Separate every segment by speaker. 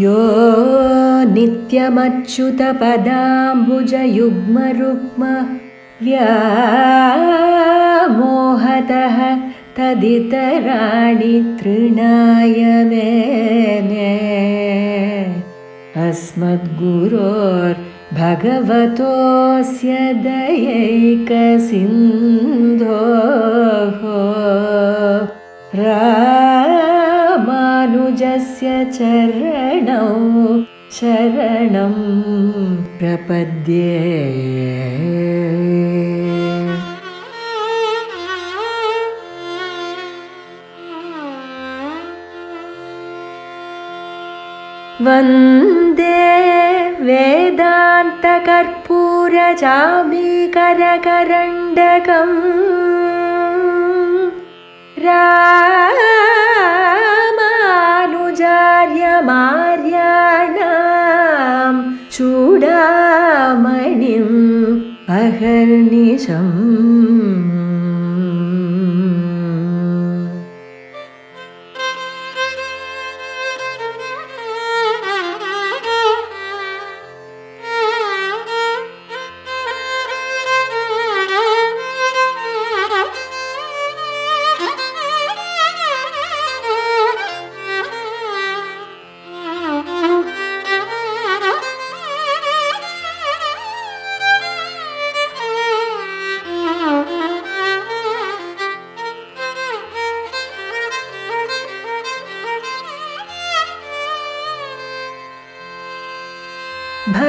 Speaker 1: यो नित्यमच्युतपदाम्बुजयुग्मरुग्म व्यामोहतः तदितराणि तृणाय मेने अस्मद्गुरोर्भगवतोऽस्य दयैकसिन्धोः रामानुजस्य चरणौ शरणं प्रपद्ये। वन्दे वेदान्तकर्पूरचामीकरकरण्डकम् കാര്യമാര്യാണാം ചൂടാമണിം അഹർനിശം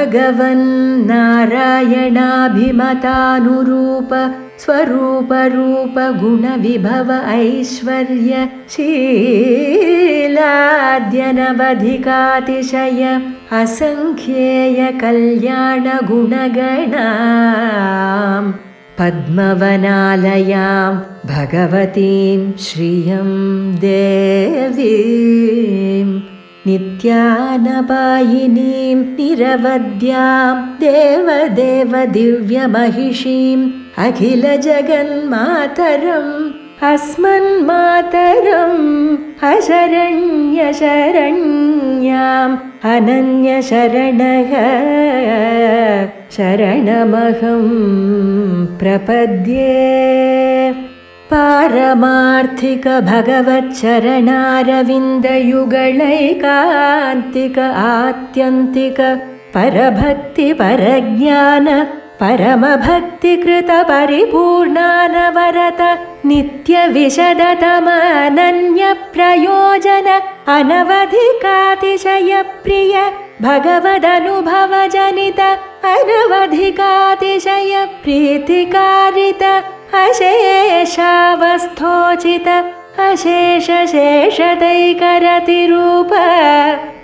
Speaker 1: भगवन्नारायणाभिमतानुरूप स्वरूपरूपगुणविभव ऐश्वर्यशीलाद्यनवधिकातिशय असङ्ख्येयकल्याणगुणगणां पद्मवनालयां भगवतीं श्रियं देवीम् नित्यानपायिनीं निरवद्यां देवदेव दिव्यमहिषीम् अखिलजगन्मातरम् अस्मन्मातरम् अशरण्यशरण्याम् अनन्यशरणः शरणमहं प्रपद्ये पारमार्थिकभगवच्चरणारविन्दयुगलैकान्तिक आत्यन्तिक परभक्तिपरज्ञान परमभक्तिकृतपरिपूर्णानवरत नित्यविशदतमनन्यप्रयोजन अनवधिकातिशयप्रिय भगवदनुभवजनित अनवधिकातिशयप्रीतिकारित अशेषावस्थोचित अशेषशेषदैकरतिरूप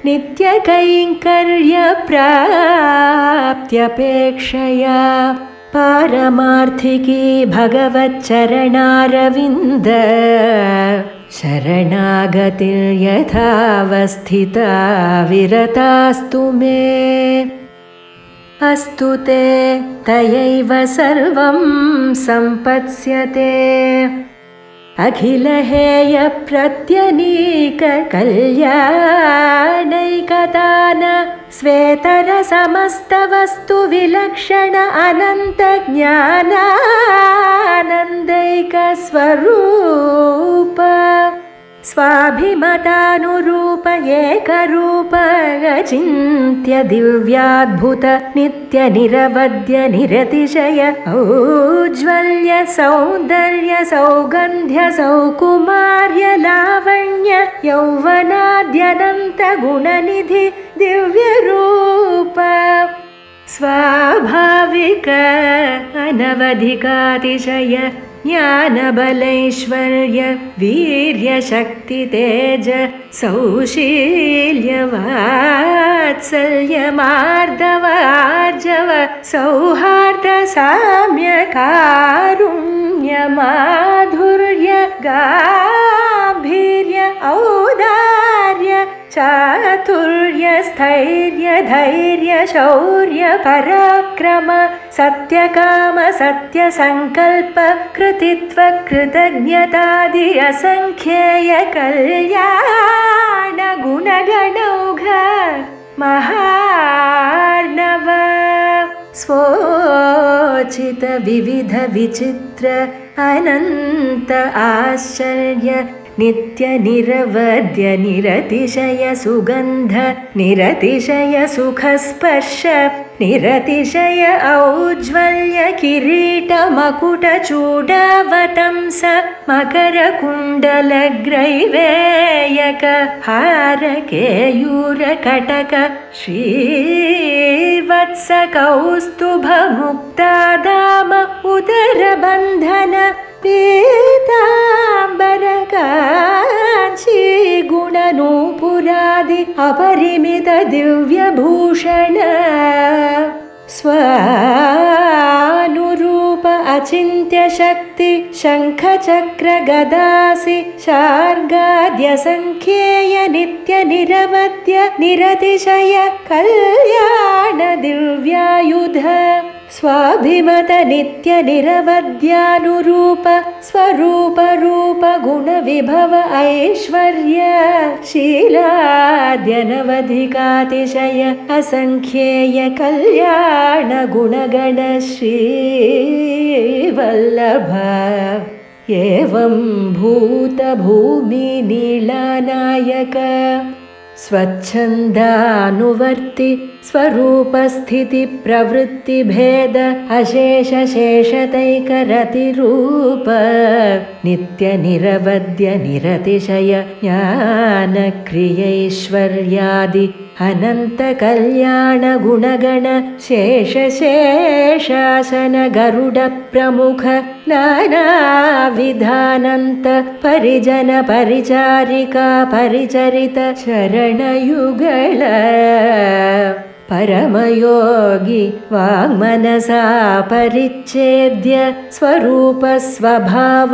Speaker 1: नित्यकैङ्कर्यप्राप्त्यपेक्षया पारमार्थिकी भगवच्चरणारविन्द शरणागतिर्यथावस्थिता विरतास्तु मे अस्तु ते तयैव सर्वं सम्पत्स्यते। अखिलहेयप्रत्यनीककल्याणैकदान स्वेतरसमस्तवस्तुविलक्षण अनन्तज्ञानानन्दैकस्वरूप स्वाभिमतानुरूप एकरूप अचिन्त्य दिव्याद्भुत नित्यनिरवद्य निरतिशय औज्ज्वल्य सौन्दर्य सौगन्ध्य सौकुमार्य लावण्य यौवनाद्यनन्त गुणनिधि दिव्यरूप स्वाभाविक अनवधिकातिशय ज्ञानबलैश्वर्य वीर्यशक्तितेज सौशील्यवात्सल्यमार्दवार्जव सौहार्दसाम्यकारुण्यमाधुर्य गाम्भीर्य औदार्य चातुर्य स्थैर्य धैर्य शौर्य पराक्रम सत्यकाम सत्यसङ्कल्प कृतित्व कृतज्ञतादि असङ्ख्येय कल्याण गुणगणौघ महार्णव स्वोचित विविध विचित्र अनन्त आश्चर्य नित्यनिरवद्य निरतिशय सुगन्ध निरतिशय सुखस्पर्श निरतिशय औज्ज्वल्य किरीटमकुटचूडावतंस मकरकुण्डलग्रैवेयक हारकेयूरकटक श्रीवत्स कौस्तुभमुक्तादाम उदरबन्धन पीताम्बरकाञ्ची गुणनूपुरादि अपरिमित दिव्यभूषण स्वानुरूप अचिन्त्यशक्ति शङ्खचक्रगदासि शार्गाद्यसङ्ख्येय नित्यनिरवद्य निरतिशय कल्याण दिव्यायुध स्वाभिमत नित्यनिरवद्यानुरूप स्वरूपरूप गुणविभव ऐश्वर्य शीलाद्यनवधिकातिशय असङ्ख्येय कल्याण गुणगणश्रीवल्लभ एवं भूतभूमिनीलानायक स्वच्छन्दानुवर्ति स्वरूपस्थितिप्रवृत्तिभेद अशेषशेषतैकरतिरूप नित्यनिरवद्य निरतिशय ज्ञानक्रियैश्वर्यादि अनन्तकल्याणगुणगण शेषशेषासन गरुडप्रमुख नानाविधानन्त परिजन परिचारिका परिचरित शरणयुगळ परमयोगि वाङ्मनसा परिच्छेद्य स्वरूपस्वभाव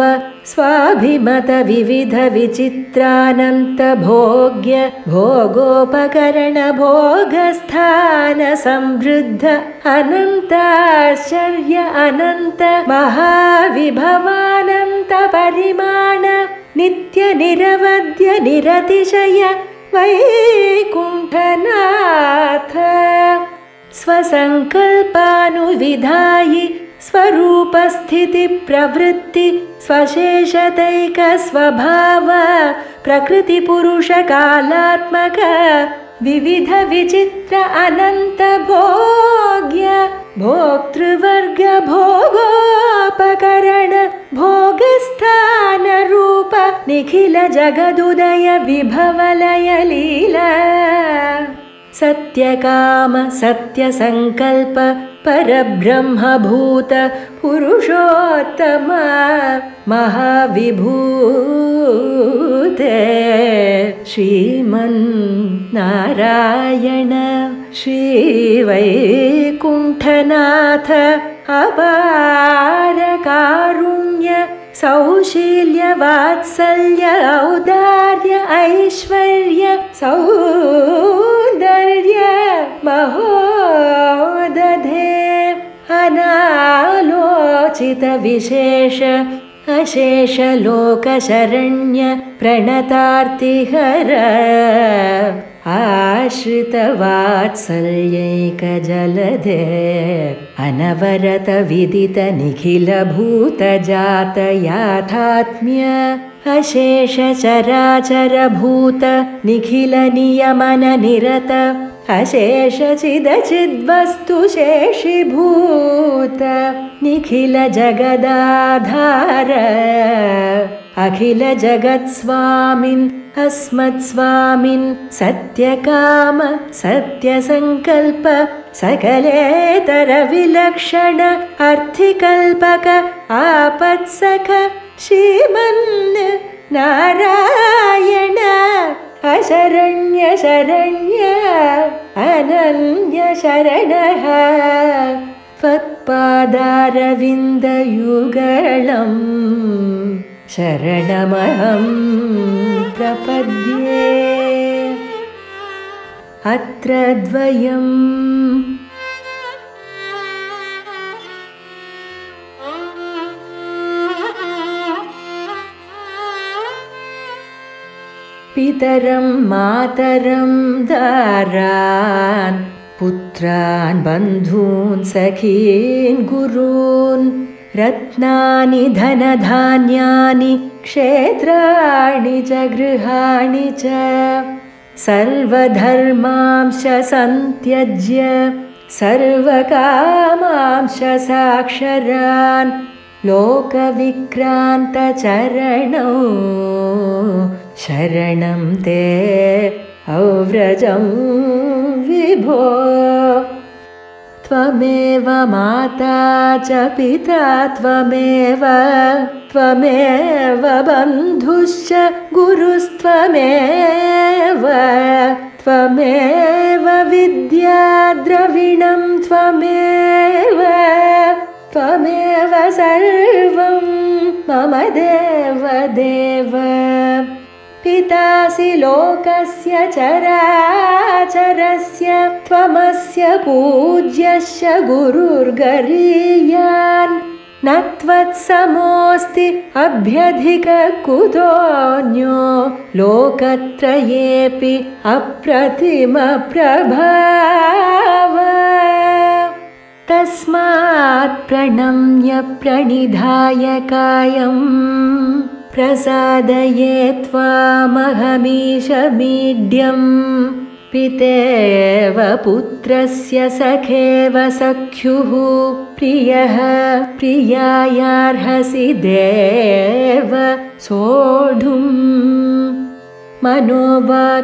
Speaker 1: स्वाभिमतविविधविचित्रानन्तभोग्य भोगोपकरणभोगस्थानसमृद्ध अनन्ताश्चर्य अनन्त महाविभवानन्तपरिमाण नित्यनिरवद्य निरतिशय वैकुण्ठनाथ स्वसङ्कल्पानुविधायि स्वरूपस्थितिप्रवृत्ति स्वशेषतैकस्वभाव प्रकृतिपुरुषकालात्मक विविधविचित्र अनन्तभोग्य भोक्तृवर्ग भोगोपकरण भोगस्थानरूप निखिल जगदुदय विभवलय लीला सत्यकाम सत्यसङ्कल्प परब्रह्मभूत पुरुषोत्तम महाविभूते। श्रीमन्नारायण श्रीवैकुण्ठनाथ सौशील्यवात्सल्य औदार्य ऐश्वर्य सौन्दर्य महोदधे अनालोचितविशेष अशेषलोकशरण्य प्रणतार्तिहर आश्रितवात्सल्यैकजलधे अनवरतविदितनिखिलभूतजातयाथात्म्य। अशेषचराचरभूत निखिलनियमननिरत अशेषचिदचिद्वस्तु शेषिभूत निखिलजगदाधार। अखिलजगत्स्वामिन् अस्मत्स्वामिन् सत्यकाम सत्यसङ्कल्प सकलेतरविलक्षण अर्थिकल्पक आपत्सख श्रीमन् नारायण अशरण्य शरण्य अनन्य शरणः। त्वत्पादारविन्दयुगळम् शरणमहं प्रपद्ये। अत्र द्वयम् पितरं मातरं दारान् पुत्रान् बन्धून् सखीन् गुरून्। रत्नानि धनधान्यानि क्षेत्राणि च गृहाणि च। सर्वधर्मांश सन्त्यज्य सर्वकामांश साक्षरान् लोकविक्रान्तचरणौ। शरणं ते औव्रजं विभो त्वमेव माता च पिता त्वमेव त्वमेव बन्धुश्च गुरुस्त्वमेव। त्वमेव विद्याद्रविणं त्वमेव त्वमेव सर्वं मम देव देव पितासि लोकस्य चराचरस्य त्वमस्य पूज्यस्य गुरुर्गरीयान्। न त्वत्समोऽस्ति अभ्यधिककुतोऽन्यो लोकत्रयेऽपि अप्रतिमप्रभाव तस्मात् प्रणम्य प्रणिधाय कायम् प्रसादये त्वामहमीशमीड्यम् पितेव पुत्रस्य सखेव सख्युः प्रियः प्रियायार्हसि देव सोढुम्। मनोवाक्कायैः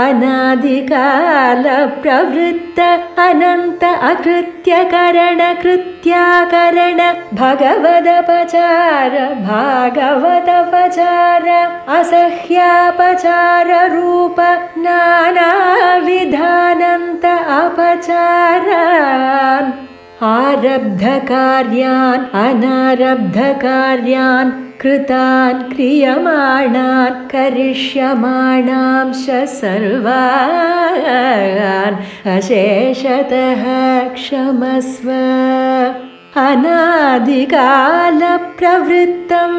Speaker 1: अनादिकालप्रवृत्त अनन्त अकृत्यकरणकृत्याकरण भगवदपचार भागवदपचार असह्यापचाररूप नानाविधानन्त अपचारान् आरब्धकार्यान् अनारब्धकार्यान् कृतान् क्रियमाणान् करिष्यमाणांश सर्वान् अशेषतः क्षमस्व। अनादिकालप्रवृत्तं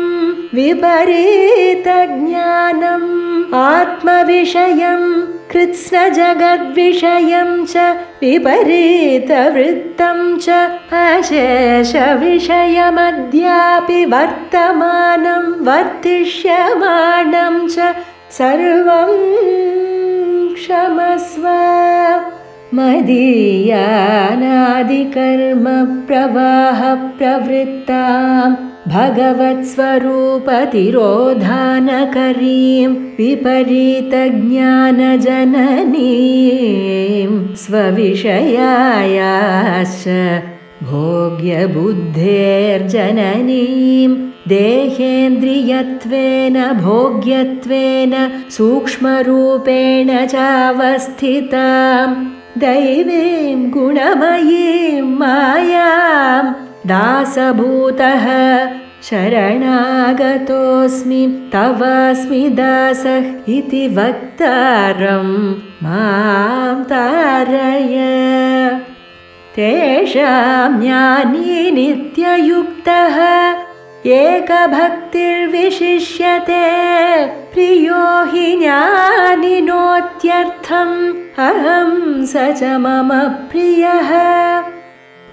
Speaker 1: विपरीतज्ञानम् आत्मविषयं कृत्स्नजगद्विषयं च विपरीतवृत्तं च अशेषविषयमद्यापि वर्तमानं वर्तिष्यमाणं च सर्वं क्षमस्व मदीयानादिकर्मप्रवाहप्रवृत्तां भगवत्स्वरूपतिरोधानकरीं विपरीतज्ञानजननीं स्वविषयायाश्च भोग्यबुद्धेर्जननीं देहेन्द्रियत्वेन भोग्यत्वेन सूक्ष्मरूपेण चावस्थितां दैवीं गुणमयीं मायां दासभूतः शरणागतोऽस्मि तवास्मि दासः इति वक्तारं मां तारय। तेषां ज्ञानी नित्ययुक्तः एकभक्तिर्विशिष्यते प्रियो हि ज्ञानिनोत्यर्थम् अहं स च मम प्रियः।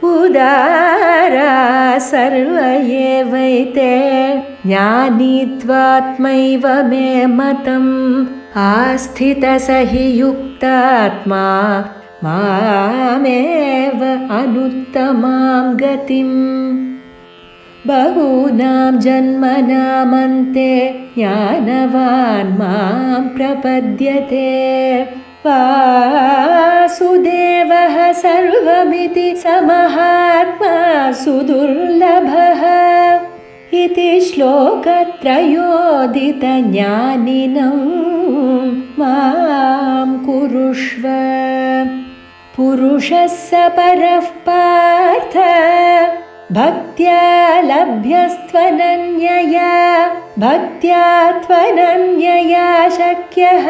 Speaker 1: उदारा सर्व एवैते। ज्ञानीत्वात्मैव मे मतम्। आस्थितस हि युक्तात्मा। मामेव अनुत्तमां गतिम्। बहूनां जन्मनामन्ते ज्ञानवान् मां प्रपद्यते वासुदेवः सर्वमिति समहात्मा सुदुर्लभः। इति श्लोकत्रयोदितज्ञानिनं मां कुरुष्व। पुरुषः स परः पार्थ भक्त्या लभ्यस्त्वनन्यया भक्त्या त्वनन्यया शक्यः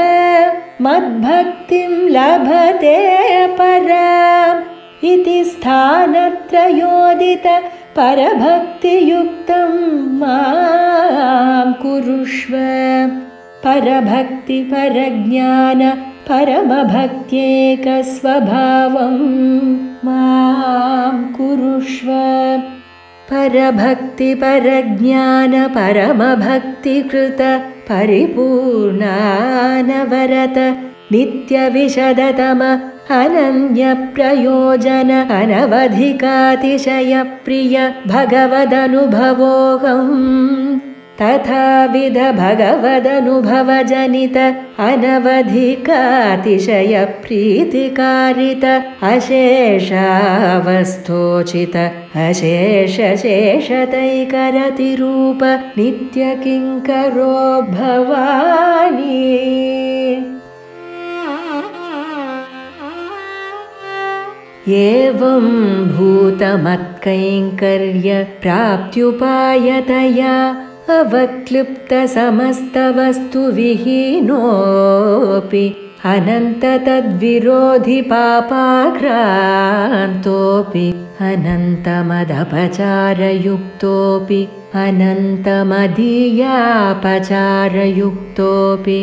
Speaker 1: मद्भक्तिं लभते पराम् इति स्थानत्रयोदित परभक्तियुक्तं मां कुरुष्व। परभक्तिपरज्ञान परमभक्त्येकस्वभावं मां कुरुष्व। परभक्तिपरज्ञान परमभक्तिकृत परिपूर्णानवरत नित्यविशदतम अनन्यप्रयोजन अनवधिकातिशयप्रिय भगवदनुभवोऽहम् तथाविध भगवदनुभवजनित अनवधिकातिशयप्रीतिकारित अशेषावस्थोचित अशेषशेषतैकरतिरूप नित्यकिङ्करो भवानी एवं भूतमत्कैङ्कर्य प्राप्त्युपायतया अवक्लृप्तसमस्तवस्तुविहीनोऽपि अनन्ततद्विरोधिपापाक्रान्तोऽपि अनन्तमदपचारयुक्तोऽपि अनन्तमदीयापचारयुक्तोऽपि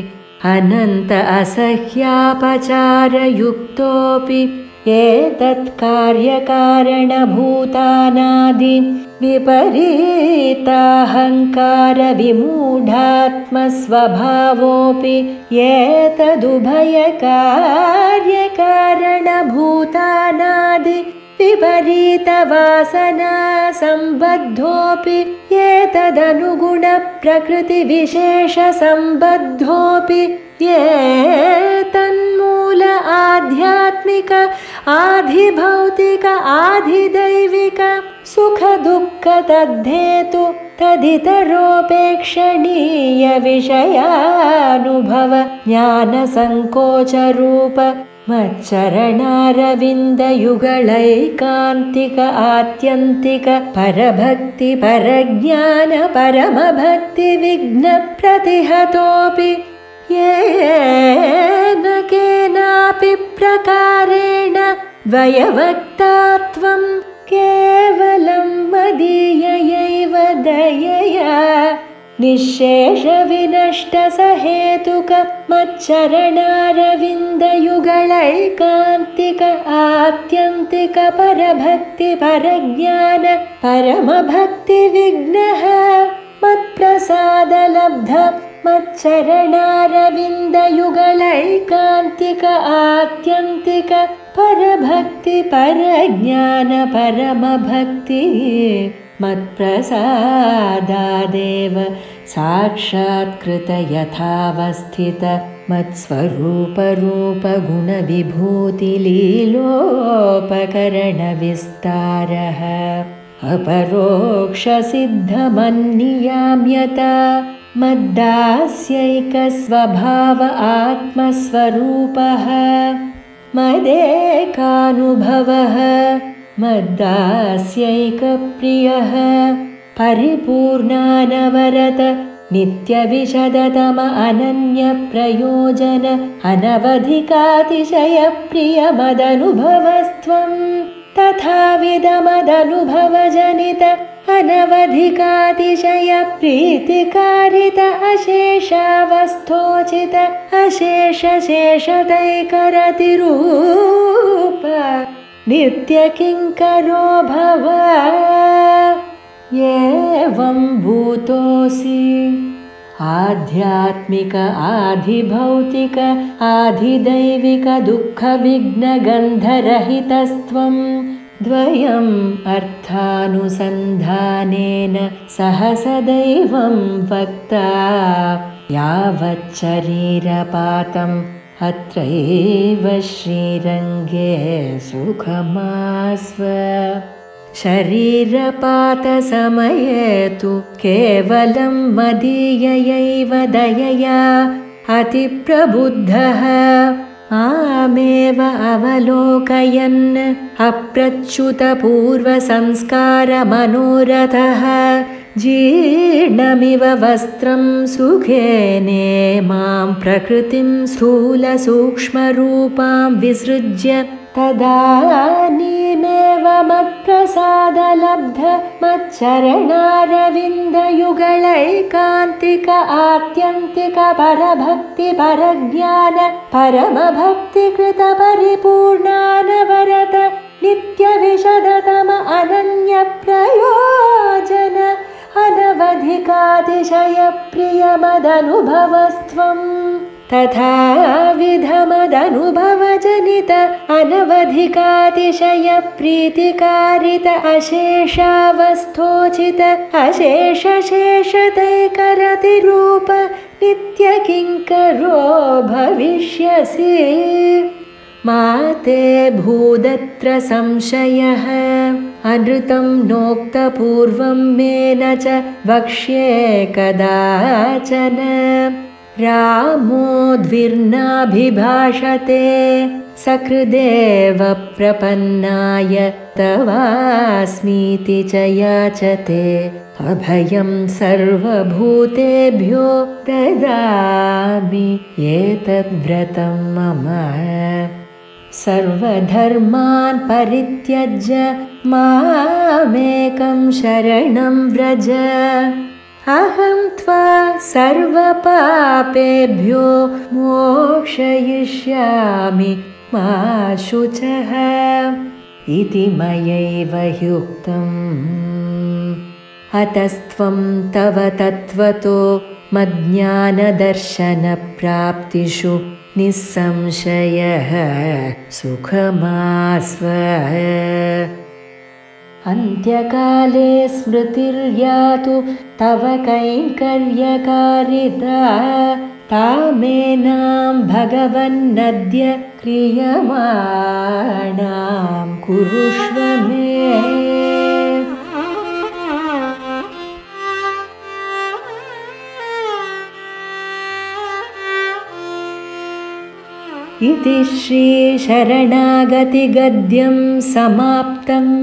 Speaker 1: अनन्त असह्यापचारयुक्तोऽपि एतत्कार्यकारणभूतानादि विपरीताहङ्कारविमूढात्मस्वभावोऽपि एतदुभयकार्यकारणभूतानादि विपरीतवासना सम्बद्धोऽपि एतदनुगुणप्रकृतिविशेषसम्बद्धोऽपि तन्मूल आध्यात्मिक आधिभौतिक आधिदैविक सुखदुःख तद्धेतु तदितरोपेक्षणीयविषयानुभव ज्ञानसङ्कोचरूप मच्चरणारविन्दयुगलैकान्तिक आत्यन्तिक परभक्तिपरज्ञान परमभक्तिविघ्नप्रतिहतोऽपि येन केनापि प्रकारेण वयवक्ता त्वं केवलं मदीययैव दयया। निःशेषविनष्टसहेतुक मच्चरणारविन्दयुगलैकान्तिक आत्यन्तिक परभक्तिपरज्ञान परमभक्तिविघ्नः मत्प्रसादलब्ध मच्चरणारविन्दयुगलैकान्तिक आत्यन्तिक परभक्तिपरज्ञान परमभक्ति। मत्प्रसादादेव साक्षात्कृत यथावस्थित। मत्स्वरूपरूपगुणविभूतिलीलोपकरणविस्तारः। अपरोक्षसिद्धमन्नियाम्यता मद्दास्यैकस्वभाव आत्मस्वरूपः मदेकानुभवः मद्दास्यैकप्रियः परिपूर्णानवरत नित्यविशदतम अनन्यप्रयोजन अनवधिकातिशयप्रियमदनुभवस्त्वं तथाविधमदनुभवजनित अनवधिकातिशयप्रीतिकारित अशेषावस्थोचित अशेषशेषदैकरतिरूप नित्यकिङ्करो भव? एवं भूतोऽसि आध्यात्मिक आधिभौतिक आधिदैविक दुःखविघ्नगन्धरहितस्त्वं द्वयम् अर्थानुसन्धानेन सहसदैवं वक्ता। यावच्चरीरपातम् अत्रैव श्रीरङ्गे सुखमास्व। शरीरपातसमये तु केवलं मदीययैव दयया अतिप्रबुद्धः आमेव अवलोकयन् अप्रच्युतपूर्वसंस्कारमनोरथः। जीर्णमिव वस्त्रं सुखेने मां प्रकृतिं स्थूलसूक्ष्मरूपां विसृज्य तदानीमेव मत्प्रसादलब्ध आत्यन्तिक परभक्ति परज्ञान परमभक्तिकृतपरिपूर्णानवरत नित्यविशदतम अनन्यप्रयोजन अनवधिकातिशयप्रियमदनुभवस्त्वम् तथा विधमदनुभवजनित अनवधिकातिशयप्रीतिकारित अशेषावस्थोचित अशेषशेषतैकरतिरूप नित्यकिङ्करो भविष्यसि। मा ते भूदत्र संशयः अनृतं नोक्तपूर्वं मे न च वक्ष्ये कदाचन रामोद्विर्नाभिभाषते सकृदेव प्रपन्नाय तवास्मीति च याचते अभयं सर्वभूतेभ्यो ददामि एतद्व्रतं मम सर्वधर्मान् परित्यज्य मामेकं शरणं व्रज अहं त्वा सर्वपापेभ्यो मोक्षयिष्यामि मा शुचः इति मयैव युक्तम्। अतस्त्वं तव तत्त्वतो मज्ञानदर्शनप्राप्तिषु निःसंशयः सुखमास्व अन्त्यकाले स्मृतिर्यातु तव कैङ्कर्यकारिता तामेनां भगवन्नद्य क्रियमाणां कुरुष्व मे। इति श्रीशरणागतिगद्यं समाप्तम्